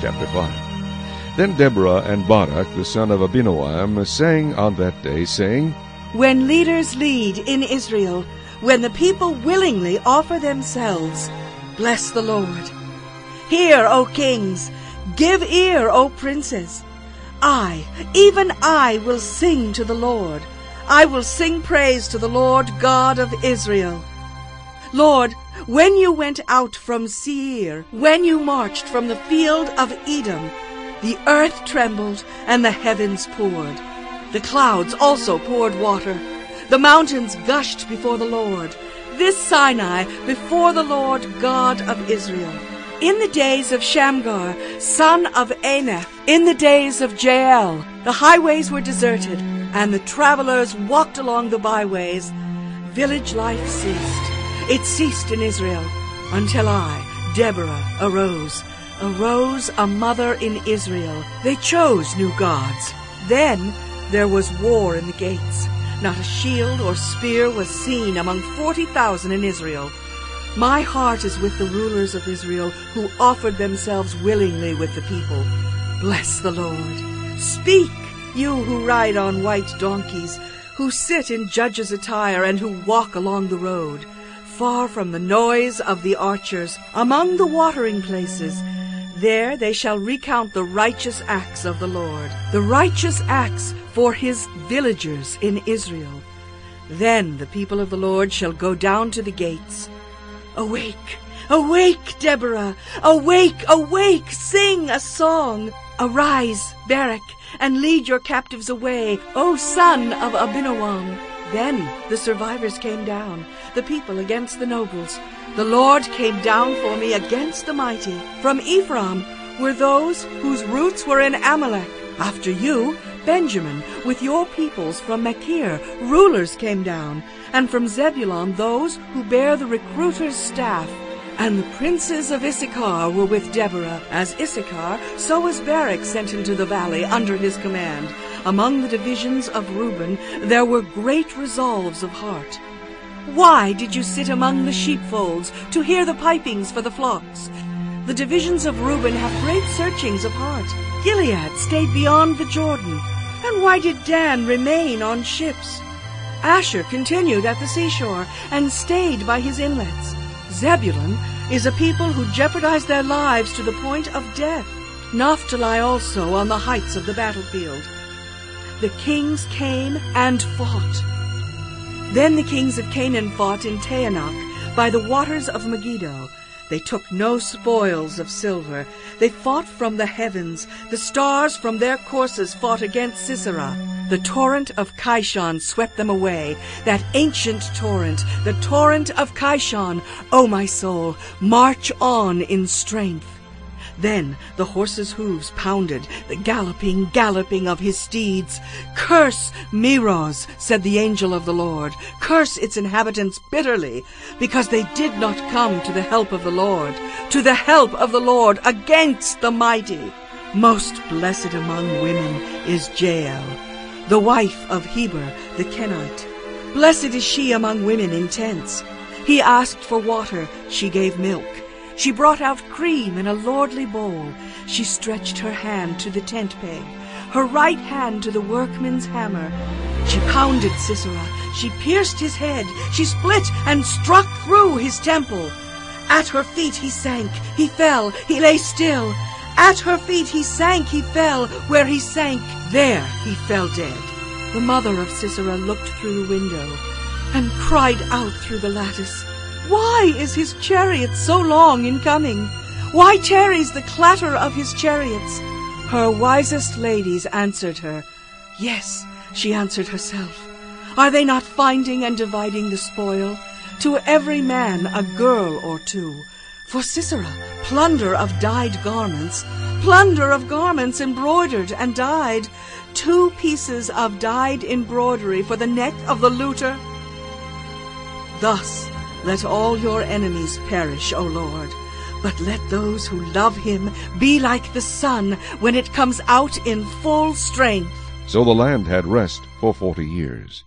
Chapter 5 Then Deborah and Barak, the son of Abinoam, sang on that day, saying, When leaders lead in Israel, when the people willingly offer themselves, bless the Lord. Hear, O kings, give ear, O princes. I, even I, will sing to the Lord. I will sing praise to the Lord God of Israel. Lord, when you went out from Seir, when you marched from the field of Edom, the earth trembled and the heavens poured. The clouds also poured water. The mountains gushed before the Lord. This Sinai before the Lord God of Israel. In the days of Shamgar, son of Anath, in the days of Jael, the highways were deserted, and the travelers walked along the byways. Village life ceased. It ceased in Israel until I, Deborah, arose. Arose a mother in Israel. They chose new gods. Then there was war in the gates. Not a shield or spear was seen among forty thousand in Israel. My heart is with the rulers of Israel who offered themselves willingly with the people. Bless the Lord. Speak, you who ride on white donkeys, who sit in judges' attire and who walk along the road, far from the noise of the archers, among the watering places. There they shall recount the righteous acts of the Lord, the righteous acts for his villagers in Israel. Then the people of the Lord shall go down to the gates. Awake, awake, Deborah! Awake, awake! Sing a song! Arise, Barak, and lead your captives away, O son of Abinoam! Then the survivors came down, the people against the nobles. The Lord came down for me against the mighty. From Ephraim were those whose roots were in Amalek. After you, Benjamin, with your peoples from Machir, rulers came down, and from Zebulun those who bear the recruiter's staff. And the princes of Issachar were with Deborah. As Issachar, so was Barak sent into the valley under his command. Among the divisions of Reuben there were great resolves of heart. Why did you sit among the sheepfolds to hear the pipings for the flocks? The divisions of Reuben have great searchings of heart. Gilead stayed beyond the Jordan. And why did Dan remain on ships? Asher continued at the seashore and stayed by his inlets. Zebulun is a people who jeopardize their lives to the point of death. Naphtali also on the heights of the battlefield. The kings came and fought. Then the kings of Canaan fought in Taanach by the waters of Megiddo. They took no spoils of silver. They fought from the heavens. The stars from their courses fought against Sisera. The torrent of Kishon swept them away. That ancient torrent, the torrent of Kishon. O my soul, march on in strength. Then the horse's hooves pounded, the galloping, galloping of his steeds. Curse Meroz, said the angel of the Lord. Curse its inhabitants bitterly, because they did not come to the help of the Lord, to the help of the Lord against the mighty. Most blessed among women is Jael, the wife of Heber the Kenite. Blessed is she among women in tents. He asked for water, she gave milk. She brought out cream in a lordly bowl. She stretched her hand to the tent peg, her right hand to the workman's hammer. She pounded Sisera. She pierced his head. She split and struck through his temple. At her feet he sank. He fell. He lay still. At her feet he sank. He fell. Where he sank, there he fell dead. The mother of Sisera looked through the window and cried out through the lattice. Why is his chariot so long in coming? Why tarries the clatter of his chariots? Her wisest ladies answered her. Yes, she answered herself. Are they not finding and dividing the spoil? To every man a girl or two. For Sisera, plunder of dyed garments, plunder of garments embroidered and dyed, two pieces of dyed embroidery for the neck of the looter. Thus let all your enemies perish, O Lord. But let those who love him be like the sun when it comes out in full strength. So the land had rest for forty years.